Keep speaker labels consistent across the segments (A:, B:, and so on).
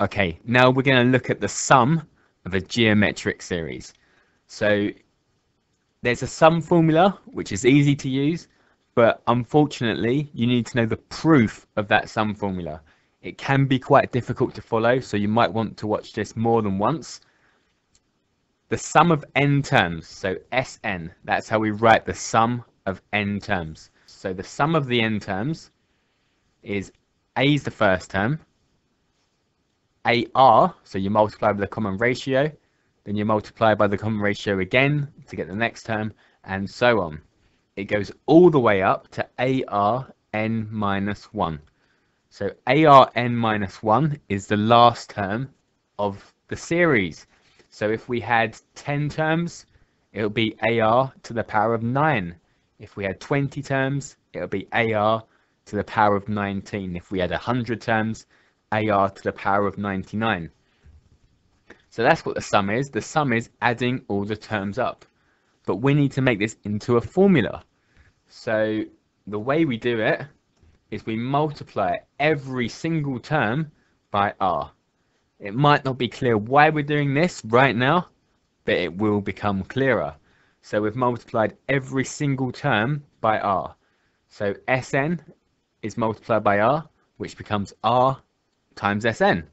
A: Okay, now we're going to look at the sum of a geometric series. So there's a sum formula which is easy to use, but unfortunately you need to know the proof of that sum formula. It can be quite difficult to follow, so you might want to watch this more than once. The sum of n terms, so Sn, that's how we write the sum of n terms. So the sum of the n terms is a is the first term, AR, so you multiply by the common ratio, then you multiply by the common ratio again to get the next term, and so on. It goes all the way up to ARN minus 1. So ARN minus 1 is the last term of the series. So if we had 10 terms, it would be AR to the power of 9. If we had 20 terms, it would be AR to the power of 19. If we had 100 terms, AR to the power of 99. So that's what the sum is. The sum is adding all the terms up. But we need to make this into a formula. So the way we do it is we multiply every single term by r. It might not be clear why we're doing this right now, but it will become clearer. So we've multiplied every single term by r. So Sn is multiplied by r, which becomes r times Sn.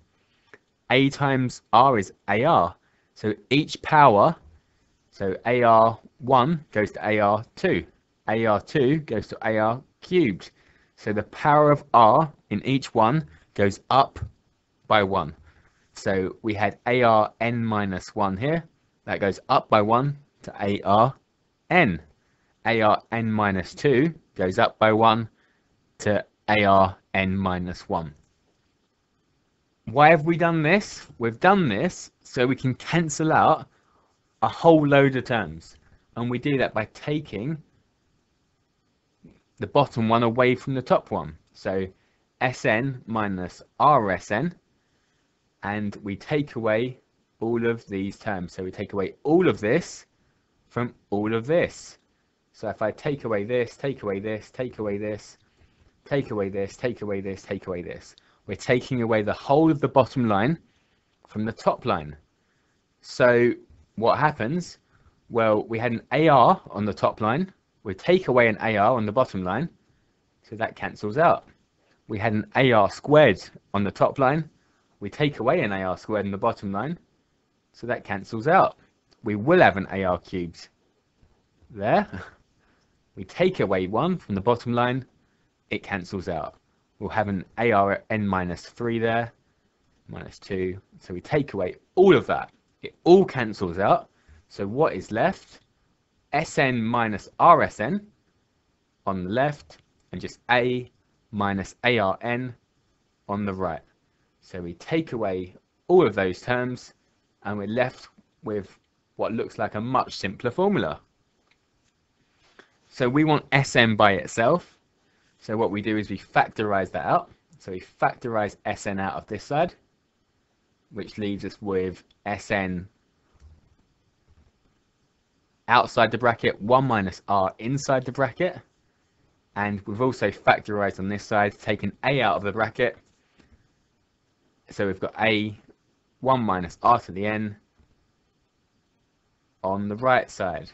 A: A times R is AR. So each power, so AR1 goes to AR2. AR2 goes to AR cubed. So the power of R in each one goes up by 1. So we had ARN minus 1 here. That goes up by 1 to ARN. ARN minus 2 goes up by 1 to ARN minus 1. Why have we done this? We've done this so we can cancel out a whole load of terms. And we do that by taking the bottom one away from the top one. So Sn minus Rsn. And we take away all of these terms. So we take away all of this from all of this. So if I take away this, take away this, take away this, take away this, take away this, take away this, we're taking away the whole of the bottom line from the top line. So what happens? Well, we had an AR on the top line. We take away an AR on the bottom line. So that cancels out. We had an AR squared on the top line. We take away an AR squared on the bottom line. So that cancels out. We will have an AR cubed there. We take away one from the bottom line. It cancels out we'll have an AR at n minus 3 there, minus 2. So we take away all of that. It all cancels out. So what is left? Sn minus Rsn on the left, and just A minus ARN on the right. So we take away all of those terms, and we're left with what looks like a much simpler formula. So we want Sn by itself, so what we do is we factorize that out. So we factorize Sn out of this side, which leaves us with Sn outside the bracket, 1 minus r inside the bracket. And we've also factorized on this side, taken a out of the bracket. So we've got a 1 minus r to the n on the right side.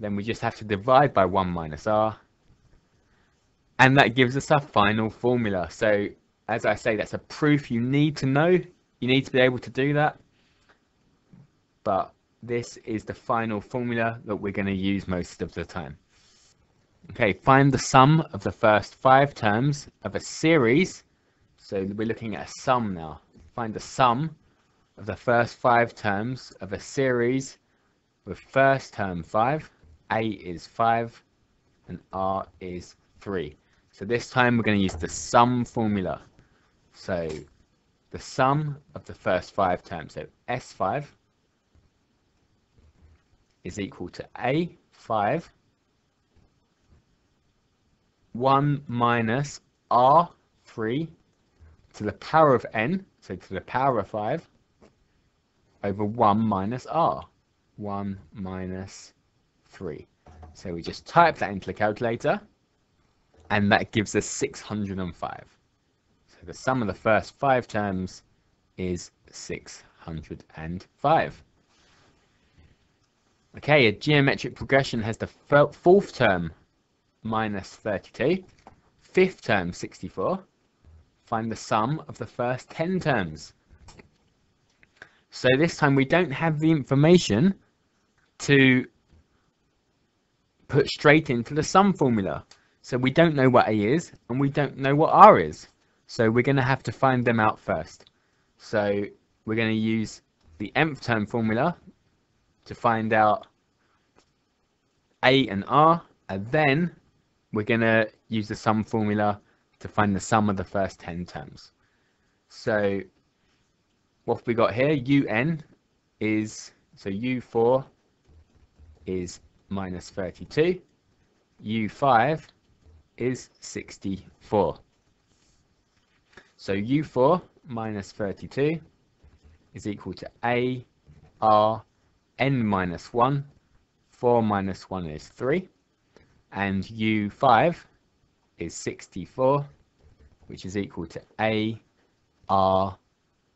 A: Then we just have to divide by 1 minus r and that gives us our final formula. So as I say, that's a proof you need to know. You need to be able to do that. But this is the final formula that we're going to use most of the time. Okay, find the sum of the first five terms of a series. So we're looking at a sum now. Find the sum of the first five terms of a series with first term 5, A is 5, and R is 3. So this time we're going to use the sum formula. So the sum of the first five terms, so S5 is equal to A5 1 minus R3 to the power of n, so to the power of 5, over 1 minus r, 1 minus 3. So we just type that into the calculator and that gives us 605. So the sum of the first five terms is 605. Okay, a geometric progression has the fourth term minus 32, fifth term 64. Find the sum of the first 10 terms. So this time we don't have the information to put straight into the sum formula. So we don't know what A is and we don't know what R is. So we're going to have to find them out first. So we're going to use the nth term formula to find out A and R and then we're going to use the sum formula to find the sum of the first 10 terms. So what we got here? Un is, so U4 is minus 32. U5 is 64. So U4 minus 32 is equal to A R n minus 1. 4 minus 1 is 3. And U5 is 64, which is equal to A R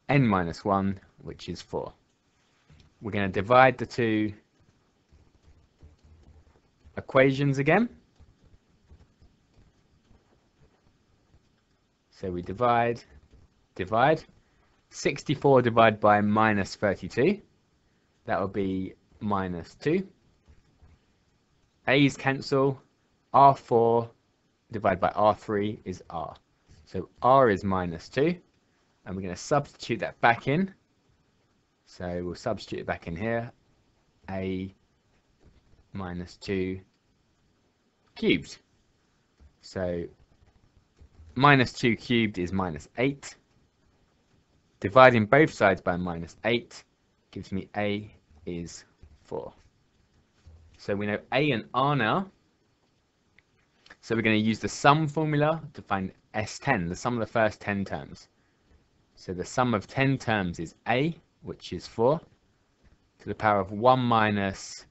A: n minus 1, which is 4. We're going to divide the two equations again. So we divide, divide. 64 divided by minus 32. That will be minus 2. A's cancel. R4 divided by R3 is R. So R is minus 2. And we're going to substitute that back in. So we'll substitute it back in here. A minus 2 cubed. So minus 2 cubed is minus 8. Dividing both sides by minus 8 gives me A is 4. So we know A and R now. So we're going to use the sum formula to find S10, the sum of the first 10 terms. So the sum of 10 terms is A, which is 4, to the power of 1 minus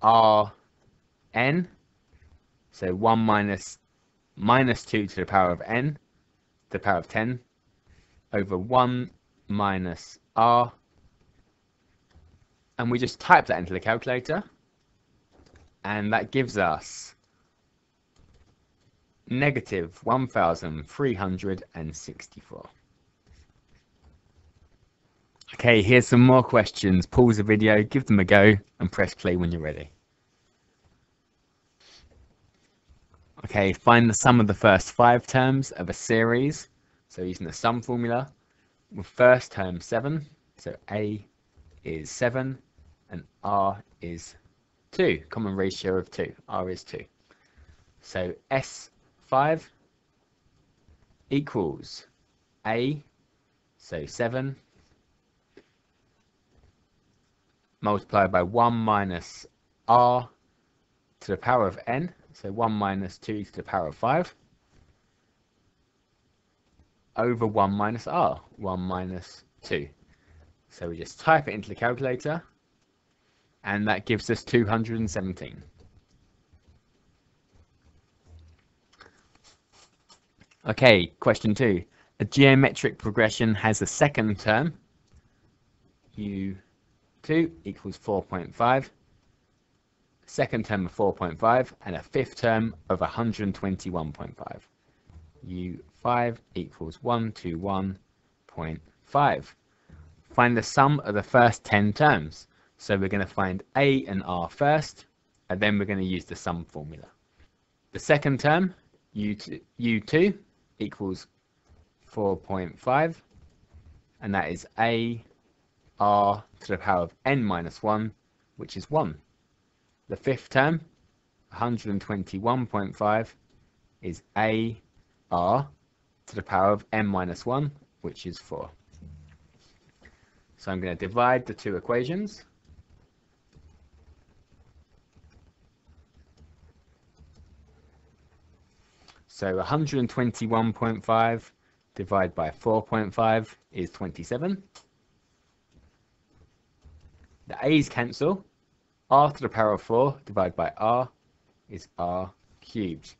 A: R n. So 1 minus minus 2 to the power of n, to the power of 10, over 1 minus r. And we just type that into the calculator. And that gives us negative 1,364. Okay, here's some more questions. Pause the video, give them a go, and press play when you're ready. Okay, find the sum of the first five terms of a series. So using the sum formula, with first term 7, so A is 7, and R is 2, common ratio of 2, R is 2. So S5 equals A, so 7, multiplied by 1 minus r to the power of n, so 1 minus 2 to the power of 5, over 1 minus r, 1 minus 2. So we just type it into the calculator, and that gives us 217. Okay, question 2. A geometric progression has a second term, u 2 equals 4.5, second term of 4.5, and a fifth term of 121.5. U5 equals 121.5. Find the sum of the first 10 terms. So we're going to find A and R first, and then we're going to use the sum formula. The second term, U2, U2 equals 4.5, and that is A r to the power of n minus 1, which is 1. The fifth term, 121.5, is a r to the power of n minus 1, which is 4. So I'm going to divide the two equations. So 121.5 divided by 4.5 is 27. The a's cancel. R to the power of 4 divided by r is r cubed.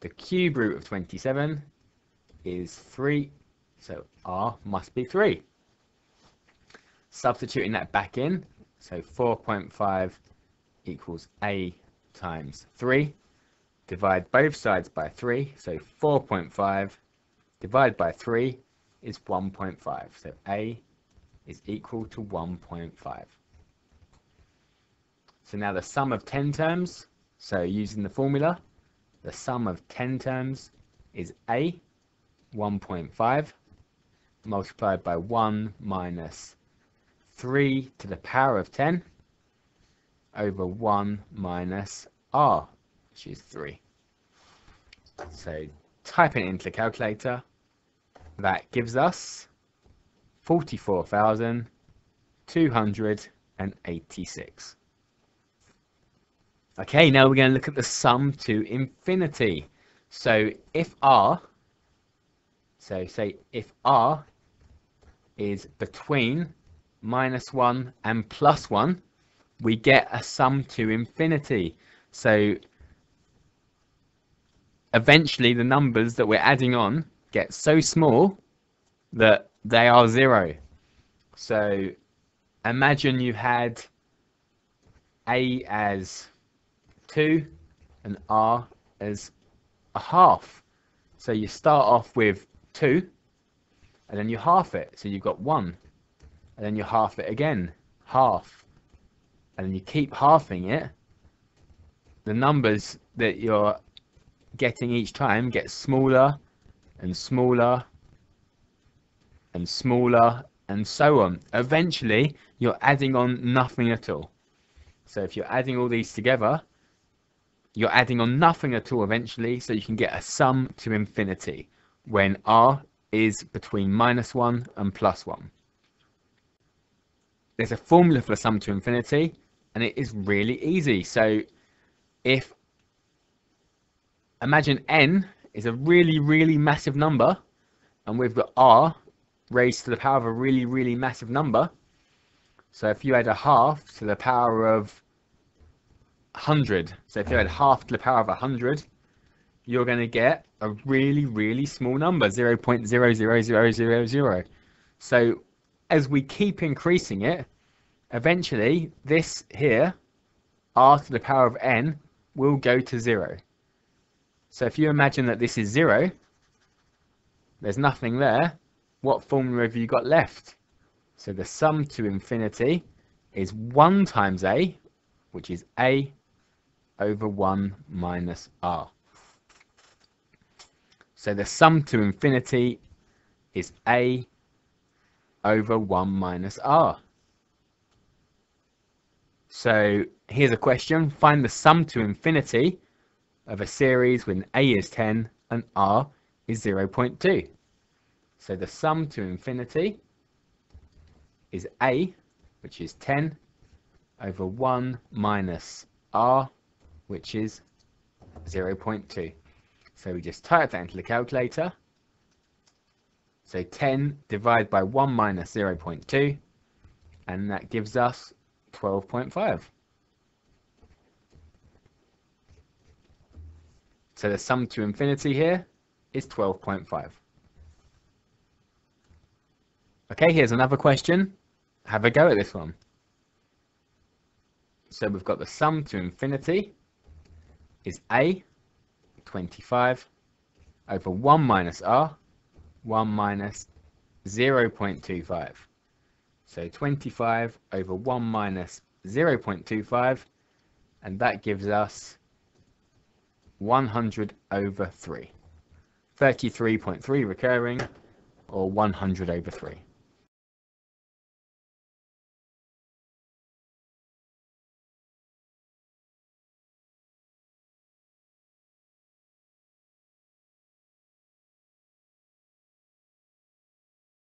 A: The cube root of 27 is 3 So r must be 3. Substituting that back in, so 4.5 equals a times 3. Divide both sides by 3, so 4.5 divided by 3 is 1.5. So a is equal to 1.5. So now the sum of 10 terms, so using the formula, the sum of 10 terms is a 1.5 multiplied by 1 minus 3 to the power of 10 over 1 minus r, which is 3. So typing it into the calculator, that gives us 44,286. Okay, now we're going to look at the sum to infinity. So if r, so say if r is between minus 1 and plus 1, we get a sum to infinity. So eventually the numbers that we're adding on get so small that they are zero. So imagine you had a as 2 and r as a half. So you start off with 2 and then you half it. So you've got 1 and then you half it again, half. And then you keep halving it. The numbers that you're getting each time get smaller and smaller and smaller and so on. Eventually, you're adding on nothing at all. So if you're adding all these together, you're adding on nothing at all eventually, so you can get a sum to infinity when r is between minus 1 and plus 1. There's a formula for sum to infinity, and it is really easy. So if, imagine n is a really, really massive number, and we've got r raised to the power of a really, really massive number. So if you had a half to the power of 100. So if you had half to the power of 100, you're going to get a really, really small number, 0 0.00000. So as we keep increasing it, eventually this here, r to the power of n, will go to 0. So if you imagine that this is 0, there's nothing there, what formula have you got left? So the sum to infinity is 1 times a, which is a over 1 minus r. So the sum to infinity is a over 1 minus r. So here's a question. Find the sum to infinity of a series when a is 10 and r is 0.2. So the sum to infinity is a, which is 10, over 1 minus r, which is 0.2. So we just type that into the calculator. So 10 divided by 1 minus 0.2, and that gives us 12.5. So the sum to infinity here is 12.5. Okay, here's another question. Have a go at this one. So we've got the sum to infinity is a 25 over 1 minus r 1 minus 0.25 so 25 over 1 minus 0.25 and that gives us 100 over 3 33.3 recurring or 100 over 3